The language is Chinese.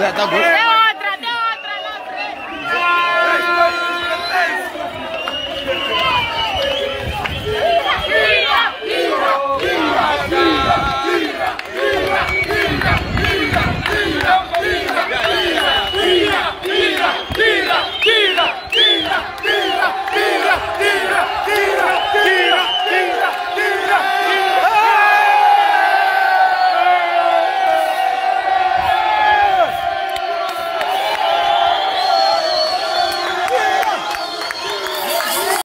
来是，倒。